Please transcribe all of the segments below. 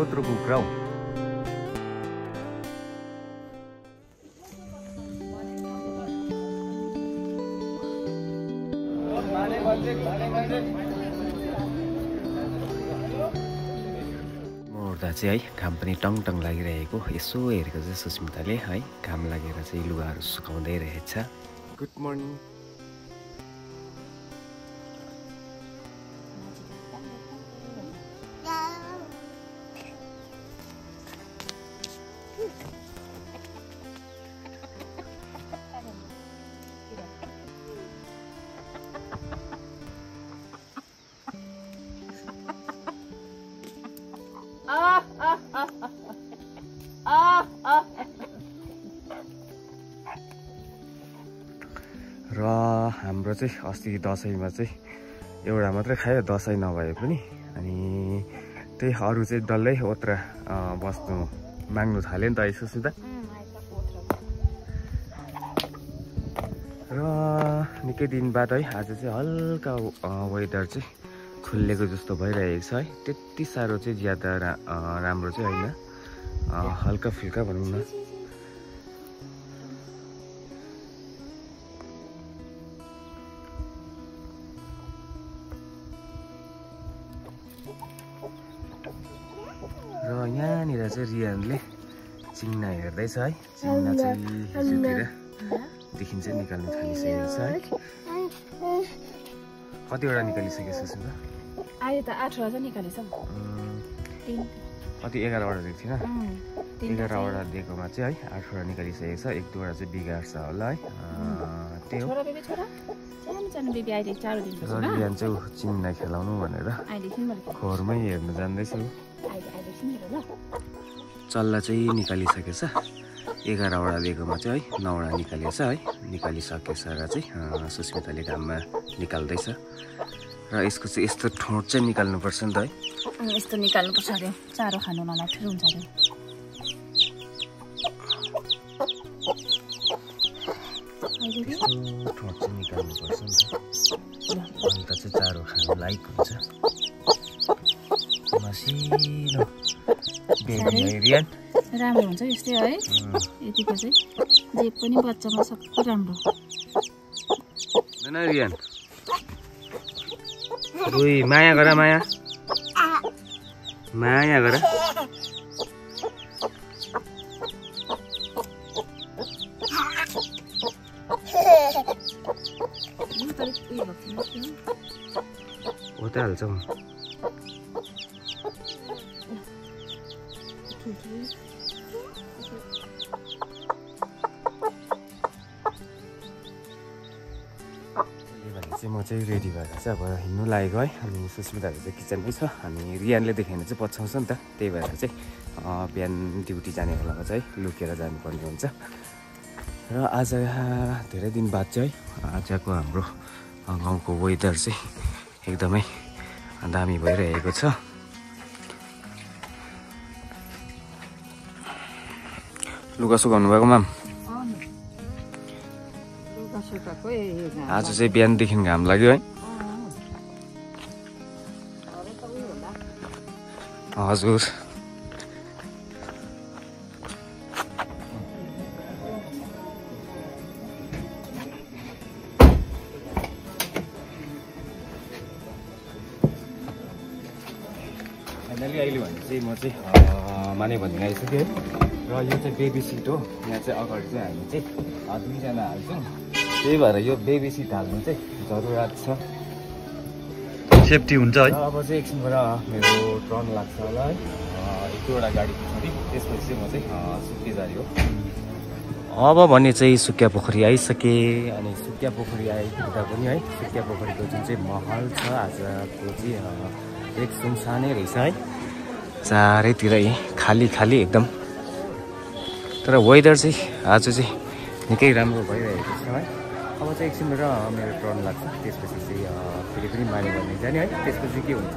outro kukrau. उठ्दा चाहिँ है घाम पनि टङ टङ लागिरहेको। यसो हेरेको चाहिँ सुस्मिताले है घाम लागेर चाहिँ लुगाहरू सुकाउँदै रहेछ। गुड मर्निङ हाम्रो चाहिँ अस्ति दसैँमा चाहिँ एउटा मात्रै खायो दसैँ नभए पनि। अनि त्यही अरू चाहिँ डल्लै ओत्रा बस्नु माग्नु थाल्यो नि त सुधा। र निकै दिन बाद है आज चाहिँ हल्का वेदर चाहिँ खुल्लेको जस्तो भइरहेको छ है। त्यति साह्रो चाहिँ ज्यादा रा राम्रो चाहिँ होइन। हल्का फुल्का भनौँ न। चाहिँ रियानले चिङ्ना हेर्दैछ है। चिङ्ना चाहिँ हिजोतिरदेखि चाहिँ निकाल्नु थालिसकेको छ है। कतिवटा निकालिसकेको छ सुन्दा? अहिले त आठवटा चाहिँ निकालेछ कति एघारवटा दिएको थिएन? एघारवटा दिएकोमा चाहिँ है आठवटा निकालिसकेको छ। एक दुईवटा चाहिँ बिगार्छ होला है। त्यही हो। सानो सानो रियान चाहिँ ऊ चिङ्ना खेलाउनु भनेर खोरमै हेर्नु जान्दैछु चल्ला चाहिँ निकालिसकेछ। एघारवटा दिएकोमा चाहिँ है नौवटा निकालिएछ है निकालिसकेछ र चाहिँ सुस्मिताले घाममा निकाल्दैछ। र यसको चाहिँ यस्तो ठोट चाहिँ निकाल्नुपर्छ नि त है। यस्तो निकाल्नुपर्छ अरे। चारो खानु नलाग्थ्यो हुन्छ अरे। ठोट चाहिँ निकाल्नुपर्छ नि त। अन्त चाहिँ चारो खानु लाइक हुन्छ। मसिनो। राम्रो हुन्छ यस्तै है। यतिको चाहिँ। जे पनि बच्चामा सबै राम्रो। रियान रुई माया गर माया। माया गर। हो? त हाल्छौँ चाहिँ म चाहिँ रेडी भएर चाहिँ अब हिँड्नु लागेको है। अनि सुस्मिताहरू चाहिँ किचनमै छ। अनि रियानले देखेन चाहिँ पछ्याउँछ नि त। त्यही भएर चाहिँ बिहान ड्युटी जाने बेलामा चाहिँ लुकेर जानुपर्ने हुन्छ। र आज धेरै दिन बाद चाहिँ है आजको हाम्रो गाउँको वेदर चाहिँ एकदमै दामी भइरहेको छ। लुगा सुकाउनु भएको माम आज चाहिँ बिहानदेखि घाम लाग्यो है हजुर फाइनली अहिले भने चाहिँ म चाहिँ माने भन्ने आइसकेँ र यो चाहिँ बेबी सिट हो। यहाँ चाहिँ अगाडि चाहिँ हामी चाहिँ दुईजना हाल्छौँ। त्यही भएर यो बेबी सिट हाल्नु चाहिँ जरुरत छ। सेफ्टी हुन्छ है। अब चाहिँ एकछिनबाट मेरो टर्न लाग्छ होला है। एक दुईवटा गाडी पछाडि। त्यसपछि चाहिँ म चाहिँ अँ, सुत्के जारी हो। अब भने चाहिँ सुकिया पोखरी आइसके। अनि सुकिया पोखरी आइपुग्दा पनि है सुकिया पोखरीको जुन चाहिँ महल छ आजको चाहिँ एक सुनसानै रहेछ है। चारैतिरै खाली खाली एकदम। तर वेदर चाहिँ आज चाहिँ निकै राम्रो भइरहेको छ है। अब चाहिँ एकछिनबाट अँ, मेरो टर्न लाग्छ। त्यसपछि चाहिँ फेरि पनि माने भन्ने जाने है। त्यसपछि के हुन्छ?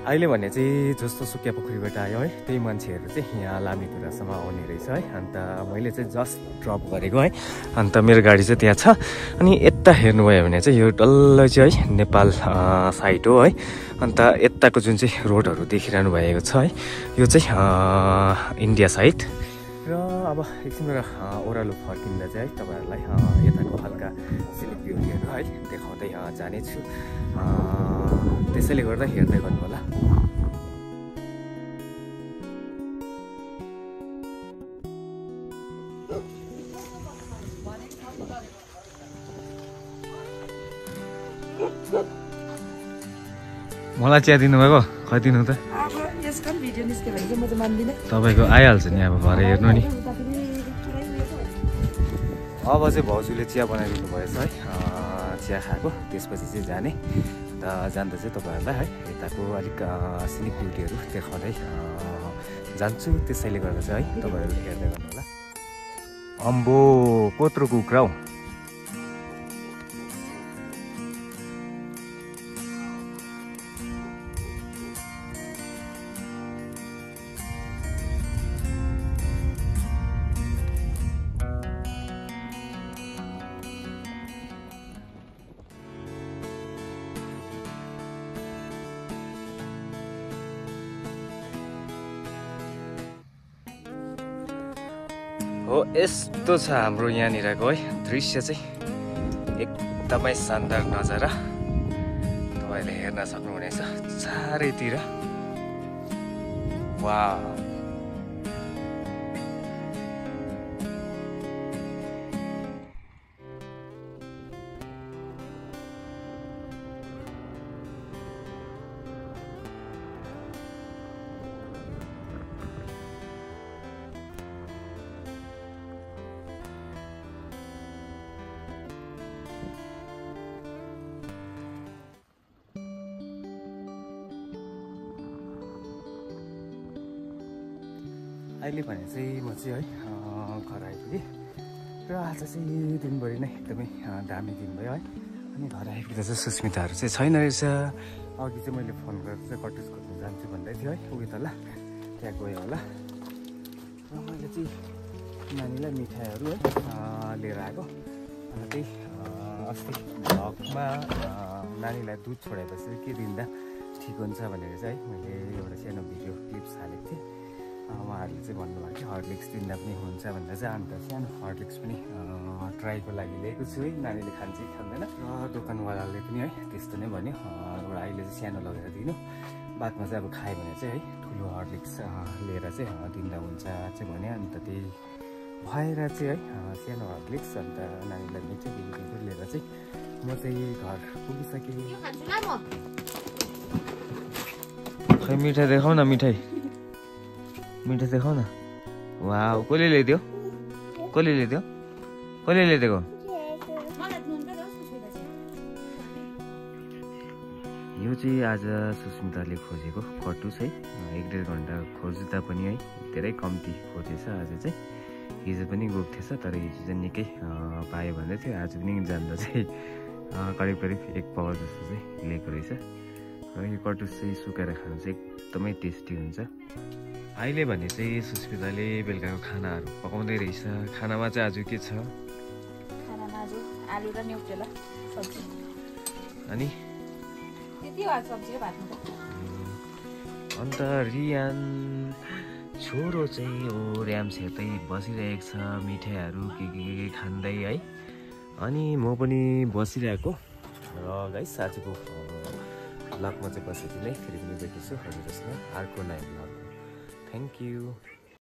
अहिले भने चाहिँ जस्तो सुकिया पोखरीबाट आयो है त्यही मान्छेहरू चाहिँ यहाँ लामीकुरासम्म आउने रहेछ है। अन्त मैले चाहिँ जस्ट ड्रप गरेको है। अन्त मेरो गाडी चाहिँ त्यहाँ छ। अनि यता हेर्नुभयो भने चाहिँ यो डल्लै चाहिँ है नेपाल साइड हो है। अन्त यताको जुन चाहिँ रोडहरू देखिरहनु भएको छ है यो चाहिँ इन्डिया साइड। अब एकछिन मेरो ओह्रालो फर्किँदा चाहिँ है तपाईँहरूलाई यताको हल्का सिलिक ब्युटीहरू है देखाउँदै जानेछु। त्यसैले गर्दा हेर्दै गर्नु होला मलाई चिया दिनुभएको खै दिनु त? तपाईँको आइहाल्छ नि अब भरे हेर्नु नि। अब चाहिँ भाउजूले चिया बनाइदिनु भएछ है। चिया खाएको त्यसपछि चाहिँ जाने। अन्त जाँदा चाहिँ तपाईँहरूलाई है यताको अलिक सिनिक ब्युटीहरू देखाउँदै जान्छु त्यसैले गर्दा चाहिँ है तपाईँहरू हेर्दै गर्नु होला अम्बो कोत्रो कुखुरा हौ? हो यस्तो छ हाम्रो यहाँनिरको है। दृश्य चाहिँ एकदमै शानदार नजारा। तपाईँले हेर्न सक्नुहुनेछ चारैतिर। वा अहिले भने चाहिँ म चाहिँ है घर आइपुगेँ। र आज चाहिँ दिनभरि नै एकदमै दामी दिन भयो है। अनि घर आइपुग्दा चाहिँ सुस्मिताहरू चाहिँ छैन रहेछ। अघि चाहिँ मैले फोन गरेर चाहिँ कटेज खोज्नु जान्छु भन्दै थियो है। उयो ल त्यहाँ गयो होला। र मैले चाहिँ नानीलाई मिठाईहरू है लिएर आएको। अन्त त्यही अस्ति भगमा नानीलाई दुध छोडाएपछि के दिँदा ठिक हुन्छ भनेर चाहिँ है मैले एउटा सानो भिडियो चाहिँ भन्नुभयो कि हर्लिक्स दिँदा पनि हुन्छ भनेर चाहिँ अन्त सानो हर्लिक्स पनि ट्राईको लागि ल्याएको छु है। नानीले खान्छ कि खाँदैन। र दोकानवालाले पनि है त्यस्तो नै भन्यो। एउटा अहिले चाहिँ सानो लगेर दिनु। बादमा चाहिँ अब खायो भने चाहिँ है ठुलो हर्लिक्स लिएर चाहिँ दिँदा हुन्छ चाहिँ भन्यो। अन्त त्यही भएर चाहिँ है सानो हर्लिक्स अन्त नानीलाई मिठो दिएको लिएर चाहिँ म चाहिँ घर पुगिसकेँ। खै मिठाई देखाउ न मिठाई। मिठाई देखाउ न। वा कसले ल्याइदियो? कसले ल्याइदियो? कसले ल्याइदिएको? यो चाहिँ आज सुस्मिताले खोजेको कटुस है। एक डेढ घन्टा खोज्दा पनि है धेरै कम्ती खोजेछ आज चाहिँ। हिजो पनि गएको थिएछ तर हिजो चाहिँ निकै पायो भन्दै थियो। आज पनि जान्दा चाहिँ करिब करिब एक पावा जस्तो चाहिँ लिएको रहेछ। र यो कटुस चाहिँ सुकाएर खानु चाहिँ एकदमै टेस्टी हुन्छ। अहिले भने चाहिँ सुस्मिताले बेलुकाको खानाहरू पकाउँदै रहेछ। खानामा चाहिँ आज के छ? खानामा आज आलु र न्युट्रेला सब्जी। अनि? त्यति हो आज सब्जी र भात मात्रै अन्त रियान छोरो चाहिँ हो ऱ्याम्स हेर्दै बसिरहेको छ मिठाईहरू के के के के खाँदै है। अनि म पनि बसिरहेको। र गाइस आजको ब्लगमा चाहिँ बसेको नै। फेरि पनि भेट्छु हजुरहरूसँग अर्को नयाँ Thank you.